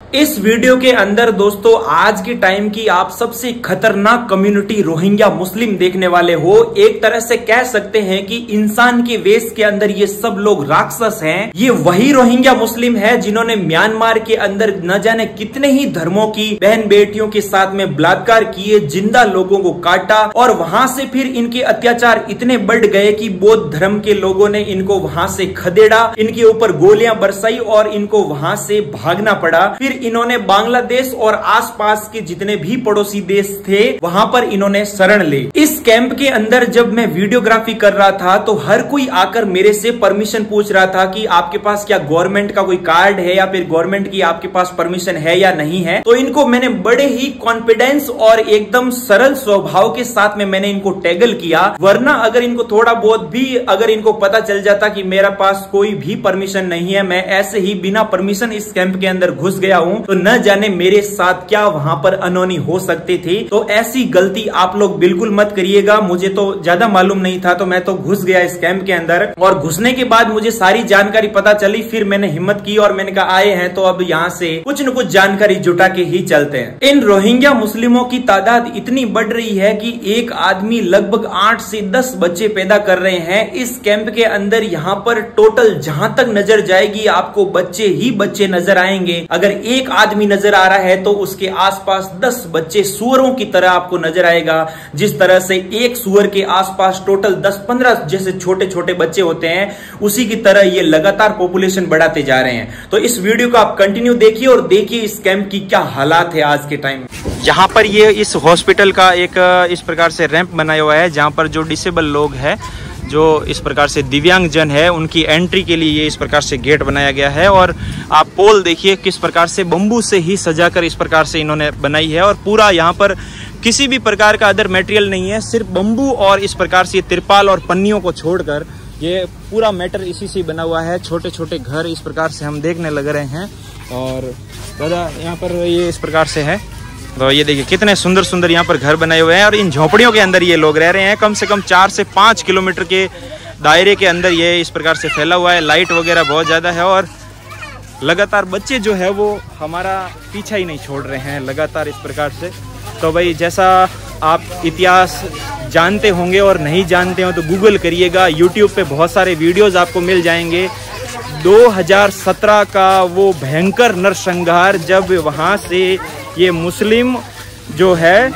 इस वीडियो के अंदर दोस्तों, आज के टाइम की आप सबसे खतरनाक कम्युनिटी रोहिंग्या मुस्लिम देखने वाले हो। एक तरह से कह सकते हैं कि इंसान के वेश के अंदर ये सब लोग राक्षस हैं। ये वही रोहिंग्या मुस्लिम है जिन्होंने म्यांमार के अंदर न जाने कितने ही धर्मों की बहन बेटियों के साथ में बलात्कार किए, ज़िंदा लोगों को काटा और वहाँ से फिर इनके अत्याचार इतने बढ़ गए की बौद्ध धर्म के लोगों ने इनको वहाँ से खदेड़ा, इनके ऊपर गोलियाँ बरसाई और इनको वहाँ से भागना पड़ा। फिर इन्होंने बांग्लादेश और आसपास के जितने भी पड़ोसी देश थे, वहाँ पर इन्होंने शरण ली। इस कैंप के अंदर जब मैं वीडियोग्राफी कर रहा था तो हर कोई आकर मेरे से परमिशन पूछ रहा था कि आपके पास क्या गवर्नमेंट का कोई कार्ड है या फिर गवर्नमेंट की आपके पास परमिशन है या नहीं है। तो इनको मैंने बड़े ही कॉन्फिडेंस और एकदम सरल स्वभाव के साथ में मैंने इनको टैगल किया। वरना अगर इनको थोड़ा बहुत भी, अगर इनको पता चल जाता कि मेरा पास कोई भी परमिशन नहीं है, मैं ऐसे ही बिना परमिशन इस कैंप के अंदर घुस गया। हूँ तो न जाने मेरे साथ क्या वहाँ पर अनोनी हो सकती थी। तो ऐसी गलती आप लोग बिल्कुल मत करिएगा, मुझे तो ज़्यादा मालूम नहीं था तो मैं तो घुस गया इस कैंप के अंदर। और घुसने के बाद मुझे सारी जानकारी पता चली, फिर मैंने हिम्मत की और मैंने कहा, आए हैं तो अब यहाँ से कुछ न कुछ जानकारी जुटा के ही चलते हैं। इन रोहिंग्या मुस्लिमों की तादाद इतनी बढ़ रही है कि एक आदमी लगभग आठ से दस बच्चे पैदा कर रहे हैं। इस कैंप के अंदर यहाँ पर टोटल जहाँ तक नज़र जाएगी, आपको बच्चे ही बच्चे नज़र आएँगे। अगर एक आदमी नज़र आ रहा है तो उसके आसपास दस बच्चे सुअरों की तरह आपको नज़र आएगा। जिस तरह से एक सुअर के आसपास टोटल दस पंद्रह जैसे छोटे छोटे बच्चे होते हैं, उसी की तरह ये लगातार पॉपुलेशन बढ़ाते जा रहे हैं। तो इस वीडियो को आप कंटिन्यू देखिए और देखिए इस कैंप की क्या हालात है आज के टाइम यहाँ पर ये इस हॉस्पिटल का एक, इस प्रकार से रैंप बनाया हुआ है, जहाँ पर जो डिसेबल लोग हैं जो इस प्रकार से दिव्यांग जन है, उनकी एंट्री के लिए ये इस प्रकार से गेट बनाया गया है और आप पोल देखिए किस प्रकार से बम्बू से ही सजाकर इस प्रकार से इन्होंने बनाई है और पूरा यहाँ पर किसी भी प्रकार का अदर मटेरियल नहीं है, सिर्फ़ बम्बू और इस प्रकार से तिरपाल और पन्नियों को छोड़कर ये पूरा मैटर इसी से बना हुआ है। छोटे छोटे घर इस प्रकार से हम देखने लग रहे हैं और दादा, यहाँ पर ये इस प्रकार से है। तो ये देखिए, कितने सुंदर सुंदर यहाँ पर घर बनाए हुए हैं और इन झोपड़ियों के अंदर ये लोग रह रहे हैं। कम से कम चार से पाँच किलोमीटर के दायरे के अंदर ये इस प्रकार से फैला हुआ है। लाइट वगैरह बहुत ज़्यादा है और लगातार बच्चे जो है वो हमारा पीछा ही नहीं छोड़ रहे हैं, लगातार इस प्रकार से। तो भाई, जैसा आप इतिहास जानते होंगे और नहीं जानते हो तो गूगल करिएगा। यूट्यूब पे बहुत सारे वीडियोस आपको मिल जाएँगे। 2017 का वो भयंकर नरसंहार जब वहाँ से ये मुस्लिम जो है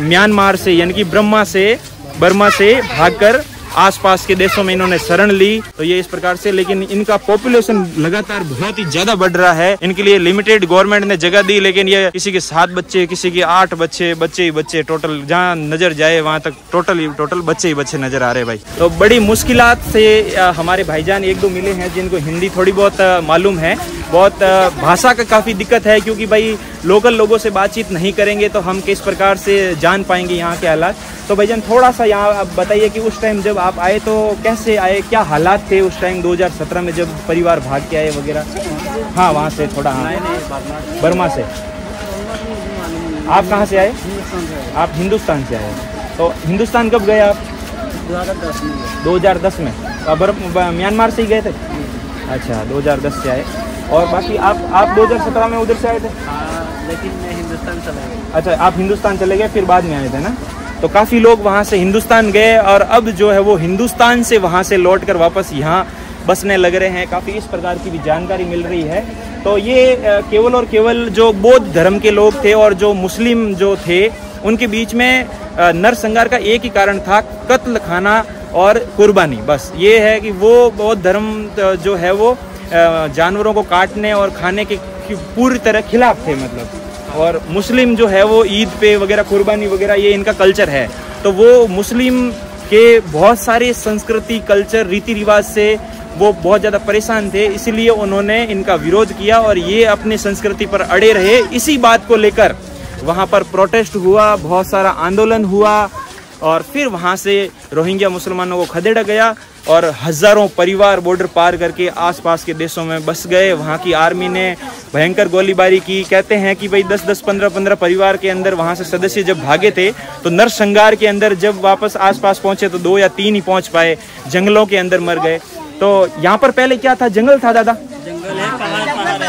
म्यांमार से, यानी कि ब्रह्मा से, बर्मा से भागकर आसपास के देशों में इन्होंने शरण ली। तो ये इस प्रकार से, लेकिन इनका पॉपुलेशन लगातार बहुत ही ज़्यादा बढ़ रहा है। इनके लिए लिमिटेड गवर्नमेंट ने जगह दी, लेकिन ये किसी के सात बच्चे, किसी के आठ बच्चे बच्चे ही बच्चे टोटल जहाँ नज़र जाए, वहाँ तक टोटल ही टोटल बच्चे ही बच्चे नज़र आ रहे भाई। तो बड़ी मुश्किल से हमारे भाईजान एक दो मिले हैं, जिनको हिंदी थोड़ी बहुत मालूम है। बहुत भाषा का काफ़ी दिक्कत है क्योंकि भाई लोकल लोगों से बातचीत नहीं करेंगे तो हम किस प्रकार से जान पाएँगे यहाँ के हालात। तो भाईजान थोड़ा सा यहाँ आप बताइए कि उस टाइम जब आप आए तो कैसे आए क्या हालात थे उस टाइम 2017 में जब परिवार भाग के आए वगैरह? हाँ वहाँ से थोड़ा हाँ। बर्मा से। आप कहाँ से आए? आप हिंदुस्तान से आए। तो हिंदुस्तान कब गए आप? 2010 में। म्यांमार से ही गए थे? अच्छा 2010 से आए। और बाकी आप आप 2017 में उधर से आए थे? हाँ, लेकिन मैं हिंदुस्तान चला गया। अच्छा आप हिंदुस्तान चले गए फिर बाद में आए थे ना? तो काफ़ी लोग वहाँ से हिंदुस्तान गए और अब जो है वो हिंदुस्तान से वहाँ से लौट कर वापस यहाँ बसने लग रहे हैं। काफ़ी इस प्रकार की भी जानकारी मिल रही है। तो ये केवल और केवल जो बौद्ध धर्म के लोग थे और जो मुस्लिम जो थे उनके बीच में नरसंहार का एक ही कारण था कत्ल खाना और कुर्बानी। बस ये है कि वो बौद्ध धर्म जो है वो जानवरों को काटने और खाने के पूरी तरह खिलाफ थे मतलब। और मुस्लिम जो है वो ईद पे वगैरह, कुर्बानी वगैरह, ये इनका कल्चर है। तो वो मुस्लिम के बहुत सारे संस्कृति, कल्चर रीति रिवाज से वो बहुत ज़्यादा परेशान थे, इसीलिए उन्होंने इनका विरोध किया और ये अपने संस्कृति पर अड़े रहे। इसी बात को लेकर वहाँ पर प्रोटेस्ट हुआ, बहुत सारा आंदोलन हुआ और फिर वहाँ से रोहिंग्या मुसलमानों को खदेड़ा गया। और हज़ारों परिवार बॉर्डर पार करके आसपास के देशों में बस गए। वहाँ की आर्मी ने भयंकर गोलीबारी की। कहते हैं कि भाई 10-10 15-15 परिवार के अंदर वहाँ से सदस्य जब भागे थे तो नरसंहार के अंदर जब वापस आसपास पहुँचे तो दो या तीन ही पहुँच पाए। जंगलों के अंदर मर गए। तो यहाँ पर पहले क्या था? जंगल था, दादा?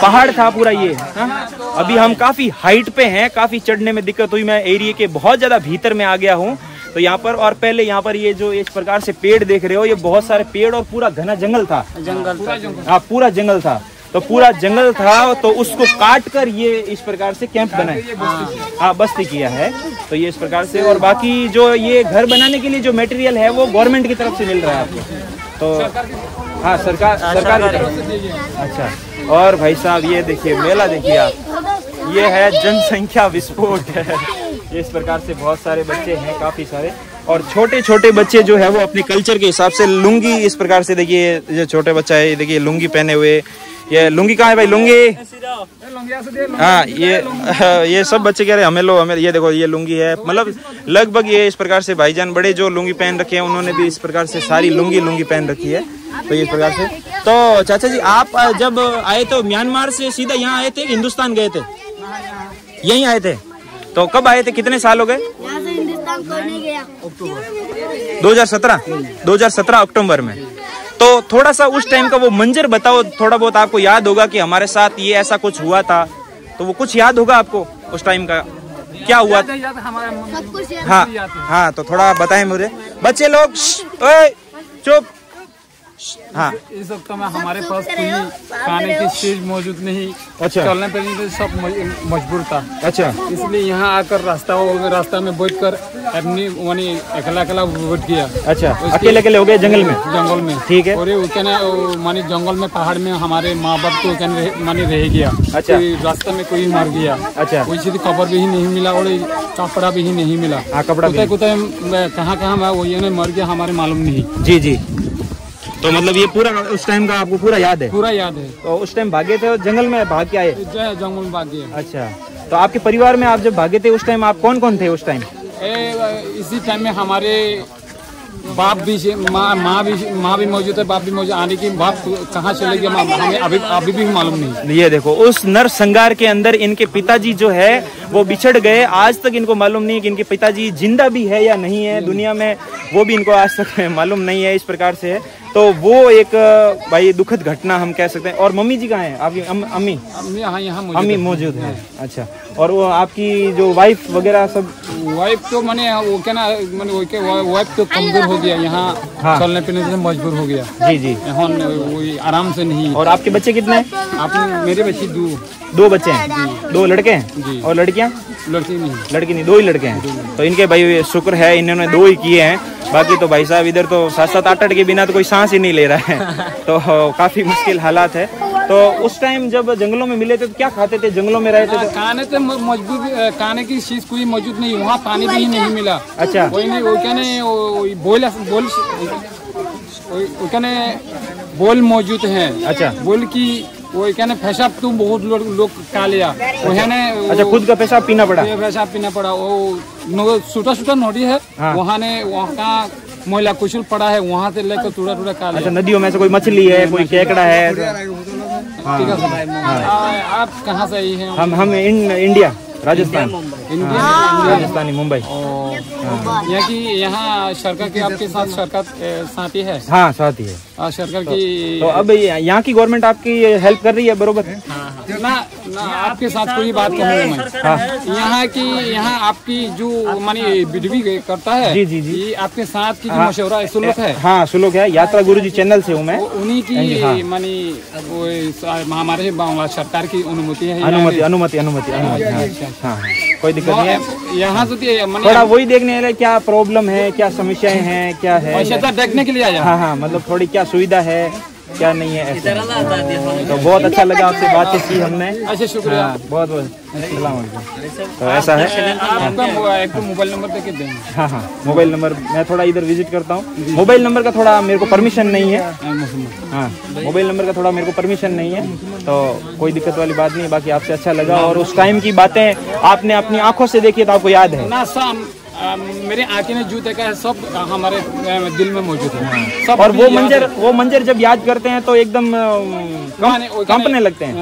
पहाड़ था पूरा ये हाँ? अभी हम काफ़ी हाइट पे हैं, काफ़ी चढ़ने में दिक्कत हुई। मैं एरिया के बहुत ज़्यादा भीतर में आ गया हूँ। तो यहाँ पर और पहले यहाँ पर ये जो इस प्रकार से पेड़ देख रहे हो ये बहुत सारे पेड़ और पूरा घना जंगल था। जंगल हाँ पूरा जंगल था। तो पूरा जंगल था तो उसको काट कर ये इस प्रकार से कैंप बनाए। हाँ। बस्ती किया है। तो ये इस प्रकार से और बाकी जो ये घर बनाने के लिए जो मटेरियल है वो गवर्नमेंट की तरफ़ से मिल रहा है आपको। तो हाँ सरकार सरकार की तरफ़ अच्छा और भाई साहब ये देखिए मेला देखिए आप। ये है जनसंख्या विस्फोट। है इस प्रकार से बहुत सारे बच्चे हैं, काफ़ी सारे। और छोटे छोटे बच्चे जो है, वो अपने कल्चर के हिसाब से लुंगी इस प्रकार से देखिए जो छोटे बच्चा है देखिए लुंगी पहने हुए। ये लुंगी कहाँ है भाई? लुंगी? हाँ ये ये सब बच्चे कह रहे हैं, हमें लो, हमें, ये देखो, ये लुंगी है। मतलब लगभग ये इस प्रकार से भाईजान बड़े जो लुंगी पहन रखे हैं, उन्होंने भी इस प्रकार से सारी लुंगी लुंगी पहन रखी है। तो इस प्रकार से। तो चाचा जी, आप जब आए तो म्यांमार से सीधा यहाँ आए थे हिंदुस्तान गए थे? यहीं आए थे? तो कब आए थे? कितने साल हो गए? दो हज़ार सत्रह। गया 2017 2017 अक्टूबर में। तो थोड़ा सा उस टाइम का वो मंजर बताओ थोड़ा बहुत आपको याद होगा कि हमारे साथ ये ऐसा कुछ हुआ था। तो वो कुछ याद होगा आपको उस टाइम का? क्या हुआ? था सब कुछ हाँ हाँ। तो थोड़ा बताएँ मुझे। बच्चे लोग चुप। हाँ। इस वक्त में हमारे पास कोई खाने की चीज़ मौजूद नहीं। अच्छा। चलने फिरने पे सब मजबूर था। अच्छा। इसलिए यहाँ आकर रास्ता रास्ता में बैठ कर अपनी मानी अकेला अकेला बैठ गया। अच्छा। अकेले अकेले हो गए जंगल में? जंगल में। ठीक है। और ये मानी जंगल में पहाड़ में हमारे माँ बाप को मानी रह गया। अच्छा। रास्ते में कोई मर गया। अच्छा। कोई चीज़ खबर भी नहीं मिला और कपड़ा भी नहीं मिला। हाँ, कपड़ा कुत्ते कुत्ते कहाँ कहाँ मैं वो ये मर गया हमारे मालूम नहीं। जी जी। तो मतलब ये पूरा उस टाइम का आपको पूरा याद है? पूरा याद है। तो उस टाइम भागे थे और जंगल में भाग के आए? जंगल में भाग। गया अच्छा। तो आपके परिवार में आप जब भागे थे उस टाइम आप कौन कौन थे उस टाइम इसी टाइम में हमारे बाप भी माँ माँ भी माँ भी मौजूद है बाप भी मौजूद आने की बाप कहाँ चले गए हमें अभी अभी भी मालूम नहीं। ये देखो उस नर संगार के अंदर इनके पिताजी जो है वो बिछड़ गए। आज तक इनको मालूम नहीं कि इनके पिताजी ज़िंदा भी है या नहीं है। दुनिया में वो भी इनको आज तक मालूम नहीं है इस प्रकार से है। तो वो एक भाई दुखद घटना हम कह सकते हैं। और मम्मी जी कहाँ हैं? आपकी अम, अम्मी? अम्मी यहाँ यहाँ मौजूद अम्मी है। मौजूद है। अच्छा। और वो आपकी जो वाइफ वगैरह सब? वाइफ तो मैंने वो क्या ना मैंने वो क्या वाइफ तो कमज़ोर हो गया यहाँ। हाँ। चलने फिरने से मजबूर हो गया। जी जी। यहाँ वो आराम से नहीं। और आपके बच्चे कितने आप मेरे बच्चे दो। दो बच्चे हैं। दो लड़के हैं? और लड़कियाँ? लड़की नहीं लड़की नहीं दो ही लड़के हैं। तो इनके भाई शुक्र है इन्होंने दो ही किए हैं। बाकी तो भाई साहब इधर तो सात सात आठ आठ के बिना तो कोई सांस ही नहीं ले रहा है। तो काफ़ी मुश्किल हालात है। तो उस टाइम जब जंगलों में मिले थे तो क्या खाते थे? जंगलों में रहते थे? खाने तो म- मजबूर अ, खाने की चीज़ कोई मौजूद नहीं वहाँ पानी भी नहीं मिला। अच्छा। वही नहीं वो क्या नहीं बोल बोल क्या बोल मौजूद है। अच्छा। बोल की पेशाब तो लोग खा लिया। वो है ना वो- अच्छा खुद का पैसा पीना पड़ा? पेशाब पीना पड़ा। वो नो- छोटा छोटा नोटी है। हाँ। वहाँ ने वहाँ का मैला कुचल पड़ा है वहाँ से लेकर थोड़ा थोड़ा खा अच्छा नदियों में से कोई मछली है कोई केकड़ा है? ठीक है आप कहाँ से आई हैं? हम हम इंडिया राजस्थान। इंडिया राजस्थानी मुंबई। यहाँ की यहाँ सरकार की आपके साथ सरकार साथी है? हाँ साथ ही। है सरकार की तो अब यहाँ की गवर्नमेंट आपकी हेल्प कर रही है बरोबर? ना ना आपके साथ कोई बात कहूँगा मैं यहाँ की यहाँ आपकी जो मानी विधवी करता है जी, जी, जी। आपके साथ की जो मशवरा है है? हाँ सुलोक है। यात्रा गुरु जी चैनल से हूँ मैं। उन्हीं की मानी वो हमारे सरकार की अनुमति है अनुमति अनुमति अनुमति अनुमति हाँ, हाँ हाँ। कोई दिक्कत नहीं है। यहाँ से तो थोड़ा वही देखने क्या प्रॉब्लम है क्या समस्याएँ हैं क्या है? देखने के लिए आया। हाँ हाँ मतलब थोड़ी क्या सुविधा है? क्या नहीं है ऐसे? तो बहुत अच्छा लगा आपसे बातचीत की हमने। अच्छा शुक्रिया। हाँ बहुत बहुत तो ऐसा है? आपका मो- एक तो मोबाइल नंबर देंगे हाँ हाँ मोबाइल नंबर मैं थोड़ा इधर विज़िट करता हूँ। मोबाइल नंबर का थोड़ा मेरे को परमिशन नहीं है। हाँ, हाँ मोबाइल नंबर का थोड़ा मेरे को परमिशन नहीं है। तो कोई दिक्कत वाली बात नहीं बाकी आपसे अच्छा लगा। और उस टाइम की बातें आपने अपनी आँखों से देखी तो आपको याद है। आ, मेरे आँखें ने जू देखा है सब हमारे दिल में मौजूद है। सब और वो मंजर वो मंजर जब याद करते हैं तो एकदम कंपने लगते हैं।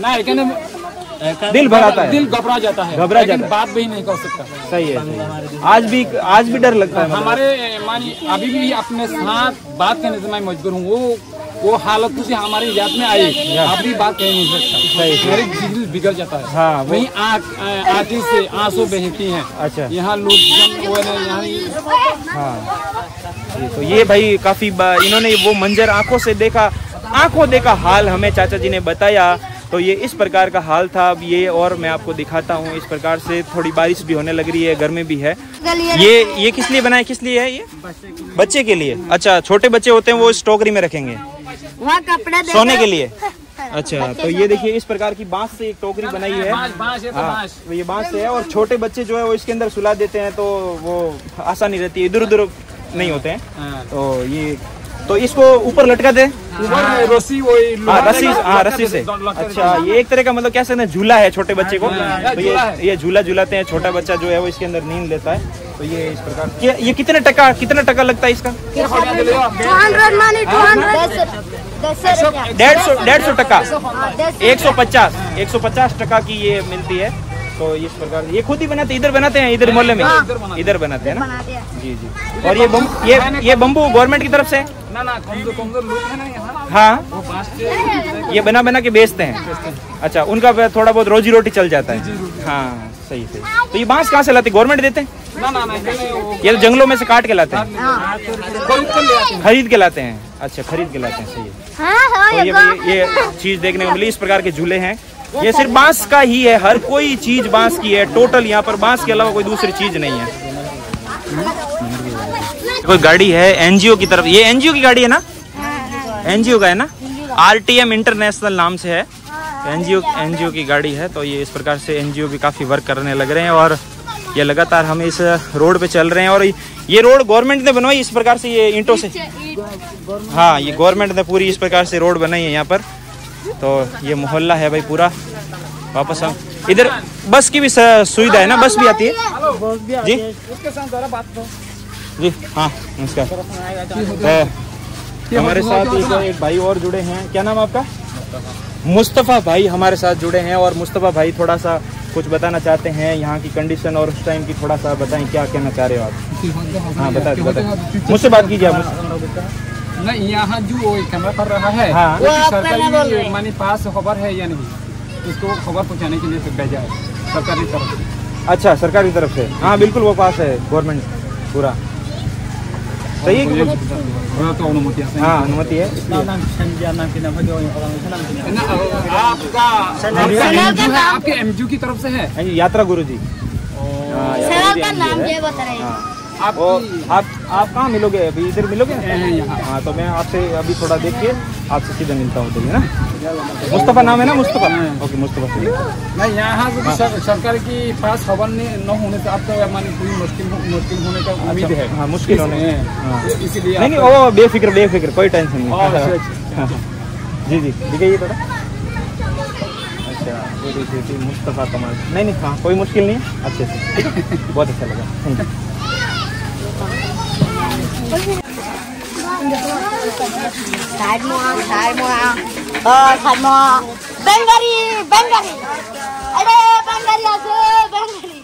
ना कहने दिल भर आता है। दिल घबरा जाता है। घबरा जाता है। बात भी नहीं कर सकता। सही है आज भी आज भी डर लगता है। हमारे मानी अभी भी अपने साथ बात करने से मैं मजबूर हूँ। वो वो हालत से हमारी याद में आई। अभी बात कह नहीं सकता मेरी बिगड़ जाता है। हाँ, वही आँख आँखी से आँसू बहती हैं। अच्छा। यहाँ लोग हाँ तो ये भाई काफ़ी इन्होंने वो मंजर आँखों से देखा। आँखों देखा हाल हमें चाचा जी ने बताया। तो ये इस प्रकार का हाल था। अब ये और मैं आपको दिखाता हूँ। इस प्रकार से थोड़ी बारिश भी होने लग रही है गर्मी भी है। ये ये किस लिए बनाए? किस लिए है ये? बच्चे के लिए। अच्छा छोटे बच्चे होते हैं वो इस टोकरी में रखेंगे। वहाँ कपड़े सोने के लिए? अच्छा तो ये देखिए इस प्रकार की बाँस से एक टोकरी बनाई है बाँस बाँस है तो ये बाँस से है और छोटे बच्चे जो है वो इसके अंदर सुला देते हैं तो वो आसानी रहती है इधर उधर नहीं होते हैं। हाँ। तो ये तो इसको ऊपर लटका दे? रस्सी वही हाँ रस्सी हाँ रस्सी से। अच्छा ये एक तरह का मतलब क्या सकते हैं झूला है छोटे बच्चे को। तो ये ये झूला झूलाते हैं छोटा बच्चा जो है वो इसके अंदर नींद लेता है। तो ये इस प्रकार ये कितने टका कितना टका लगता है इसका? डेढ़ सौ डेढ़ सौ टका। एक सौ पचास। एक सौ पचास टका की ये मिलती है। तो इस प्रकार ये खुद ही बनाते हैं इधर बनाते हैं इधर मोहल्ले में। इधर बनाते हैं। ना? जी जी। और ये बम, ये ये बम्बू गवर्नमेंट की तरफ़ से? ना ना कमज़ोर कमज़ोर लोग है ना यहाँ। हाँ। वो बाँस से ये बना बना के बेचते हैं। अच्छा उनका थोड़ा बहुत रोजी रोटी चल जाता है। हाँ सही सही। तो ये बाँस कहाँ से लाते गवर्नमेंट देते हैं? ना ना ना ये जंगलों में से काट के लाते हैं। हैं। खरीद के लाते हैं। अच्छा खरीद के लाते हैं सही है। हाँ हाँ तो ये ये चीज़ देखने को मिली इस प्रकार के झूले हैं। ये सिर्फ़ बाँस का ही है हर कोई चीज़ बाँस की है। टोटल यहाँ पर बाँस के अलावा कोई दूसरी चीज़ नहीं है। कोई गाड़ी है एनजीओ की तरफ़। ये एनजीओ की गाड़ी है ना? एनजीओ का है ना? आरटीएम इंटरनेशनल नाम से है। एनजीओ एनजीओ की गाड़ी है तो ये इस प्रकार से एनजीओ भी काफ़ी वर्क करने लग रहे हैं और ये लगातार हम इस रोड पे चल रहे हैं और ये रोड गवर्नमेंट ने बनवाई इस प्रकार से ये ईंटों से। हाँ ये गवर्नमेंट ने पूरी इस प्रकार से रोड बनाई है यहाँ पर। तो ये मोहल्ला है भाई पूरा। वापस हम इधर बस की भी सुविधा है ना? बस भी आती है? जी? जी हाँ नमस्कार। हमारे साथ एक भाई और जुड़े हैं। क्या नाम आपका? मुस्तफ़ा भाई हमारे साथ जुड़े हैं और मुस्तफ़ा भाई थोड़ा सा कुछ बताना चाहते हैं यहाँ की कंडीशन और उस टाइम की थोड़ा सा बताएँ क्या कहना चाह रहे हो आप? हाँ बता बताए मुझसे बात कीजिए आप नहीं यहाँ जो वो कैमरा कर रहा है हाँ। वो सरकारी हैं। पास खबर है या नहीं? उसको खबर पहुँचाने के लिए भेजा है सरकारी तरफ़ से। अच्छा सरकार तरफ़ से। हाँ बिल्कुल वो पास है गवर्नमेंट पूरा। सही है कि कुछ? वो तो अनुमति है हाँ। अनुमति है। इसलिए ना, आपका आपके एमजू की तरफ़ से है? हाँ यात्रा गुरु जी हाँ, का नाम है। बता रहे हैं। हाँ। आप आप आप कहाँ मिलोगे? अभी इधर मिलोगे? हाँ तो मैं आपसे अभी थोड़ा देखिए। के आपसे सीधा मिलता हूँ ना? मुस्तफ़ा नाम है ना मुस्तफ़ा? ओके मुस्तफ़ा है। नहीं यहाँ जो सरकार की पास खबर नहीं न होने से आपका मानी पूरी मुश्किल मुश्किल होने का उम्मीद है। हाँ मुश्किल होने हाँ। इसीलिए नहीं नहीं वो बेफिक्र बेफिक्र कोई टेंशन नहीं। हाँ, अच्छा, अच्छा। हाँ, हाँ। जी जी दिखाइए थोड़ा। अच्छा वो देखिए मुस्तफ़ा कमाल। नहीं नहीं हाँ कोई मुश्किल नहीं। है अच्छे से ठीक है? बहुत अच्छा लगा। Thank you. साइड में आ साइड में आ और साइड में आ बेंगारी बेंगारी अरे बेंगारी आसे बेंगारी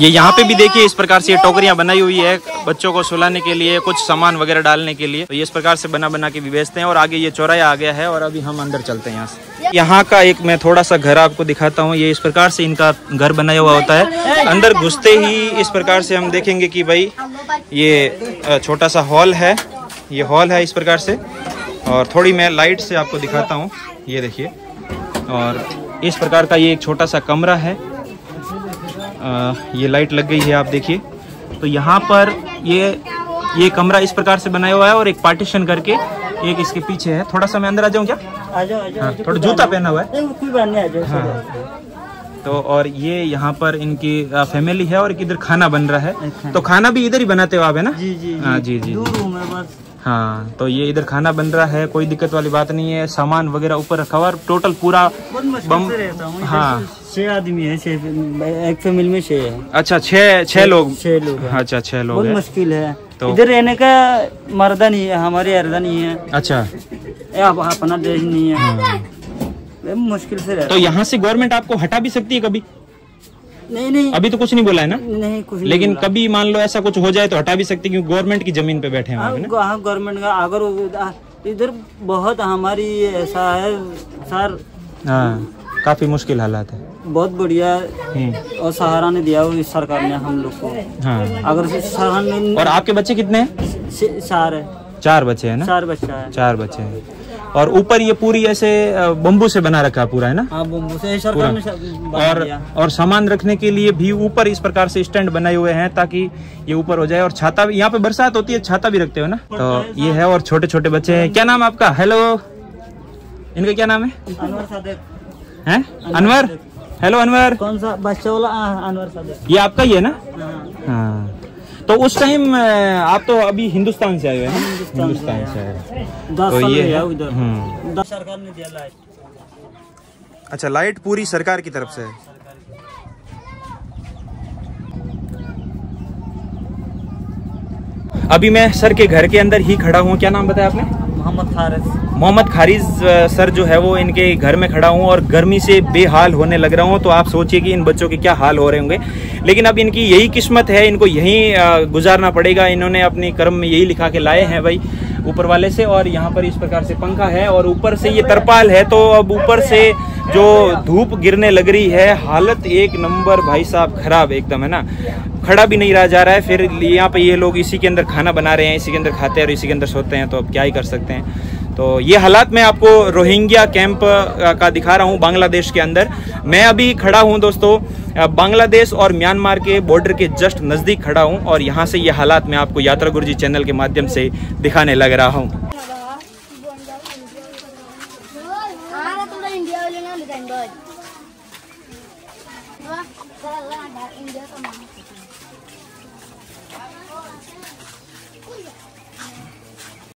ये यहाँ पे भी देखिए, इस प्रकार से ये टोकरियाँ बनाई हुई है बच्चों को सुलाने के लिए, कुछ सामान वगैरह डालने के लिए। तो ये इस प्रकार से बना बना के भी बेचते हैं और आगे ये चौराया आ गया है और अभी हम अंदर चलते हैं यहाँ से। यहाँ का एक मैं थोड़ा सा घर आपको दिखाता हूँ। ये इस प्रकार से इनका घर बनाया हुआ होता है। अंदर घुसते ही इस प्रकार से हम देखेंगे कि भाई, ये छोटा सा हॉल है। ये हॉल है इस प्रकार से। और थोड़ी मैं लाइट से आपको दिखाता हूँ। ये देखिए। और इस प्रकार का ये एक छोटा सा कमरा है। अ, ये लाइट लग गई है आप देखिए। तो यहाँ पर ये ये कमरा इस प्रकार से बनाया हुआ है और एक पार्टीशन करके एक इसके पीछे है। थोड़ा सा मैं अंदर आ जाऊँ क्या? आ जाओ आ हाँ, थोड़ा जूता पहना हुआ है। कोई बात नहीं आ जाओ हाँ। तो और ये यहाँ पर इनकी फैमिली है और इधर खाना बन रहा है। तो खाना भी इधर ही बनाते हो आप है ना? जी जी हाँ जी। जी दो जी। रूम है बस। हाँ तो ये इधर खाना बन रहा है कोई दिक्कत वाली बात नहीं है। सामान वगैरह ऊपर रखा हुआ टोटल पूरा बम हूँ। हाँ। छह आदमी है छह एक फैमिली में छह है। अच्छा छह छह लोग। छह लोग अच्छा छह लोग बहुत मुश्किल है। तो- इधर रहने का मर्दा नहीं है हमारे अर्दा नहीं है। अच्छा। अपना देश नहीं है। मुश्किल से रहता तो यहाँ से गवर्नमेंट आपको हटा भी सकती है कभी? नहीं नहीं। अभी तो कुछ नहीं बोला है ना? नहीं कुछ नहीं लेकिन बोला। कभी मान लो ऐसा कुछ हो जाए तो हटा भी सकते क्योंकि गवर्नमेंट की ज़मीन पे बैठे हैं हाँ पे ना। गो- हाँ गवर्नमेंट का अगर इधर बहुत हमारी ऐसा है सर। हाँ काफ़ी मुश्किल हालात है। बहुत बढ़िया हम्म, और सहारा ने दिया इस सरकार ने हम लोग को। हाँ। अगर से सरकार ने और आपके बच्चे कितने हैं? चार है। चार बच्चे हैं ना? चार बच्चा है। चार बच्चे हैं। और ऊपर ये पूरी ऐसे बम्बू से बना रखा है पूरा है ना? हाँ बम्बू से सरकार ने और और सामान रखने के लिए भी ऊपर इस प्रकार से स्टैंड बनाए हुए हैं ताकि ये ऊपर हो जाए। और छाता भी यहाँ पे बरसात होती है छाता भी रखते हो ना? तो ये है और छोटे छोटे बच्चे हैं। क्या नाम आपका? हेलो इनका क्या नाम है? अनवर हैं? अनवर? हेलो अनवर। कौन सा बच्चा वाला? हाँ, अनवर ये आपका ही है ना? हाँ। हाँ। तो उस टाइम आप तो अभी हिंदुस्तान से आए हुए हैं। हिंदुस्तान से आए हैं। तो ये हम्म। दस सरकार ने दिया लाइट। अच्छा लाइट पूरी सरकार की तरफ़ से? है अभी मैं सर के घर के अंदर ही खड़ा हूँ। क्या नाम बताया आपने? मोहम्मद फारिस मोहम्मद खारिज सर जो है वो इनके घर में खड़ा हूँ और गर्मी से बेहाल होने लग रहा हूँ तो आप सोचिए कि इन बच्चों के क्या हाल हो रहे होंगे। लेकिन अब इनकी यही किस्मत है, इनको यहीं गुजारना पड़ेगा। इन्होंने अपने कर्म में यही लिखा के लाए हैं भाई, ऊपर वाले से। और यहाँ पर इस प्रकार से पंखा है और ऊपर से ये तरपाल है तो अब ऊपर से जो धूप गिरने लग रही है, हालत एक नंबर भाई साहब खराब एकदम, है ना? खड़ा भी नहीं रहा जा रहा है, फिर यहाँ पे ये लोग इसी के अंदर खाना बना रहे हैं, इसी के अंदर खाते हैं और इसी के अंदर सोते हैं तो अब क्या ही कर सकते हैं? तो ये हालात मैं आपको रोहिंग्या कैंप का दिखा रहा हूँ बांग्लादेश के अंदर। मैं अभी खड़ा हूँ दोस्तों बांग्लादेश और म्यांमार के बॉर्डर के जस्ट नज़दीक खड़ा हूँ और यहाँ से ये हालात मैं आपको यात्रा गुरुजी चैनल के माध्यम से दिखाने लग रहा हूँ।